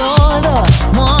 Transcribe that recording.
you're the one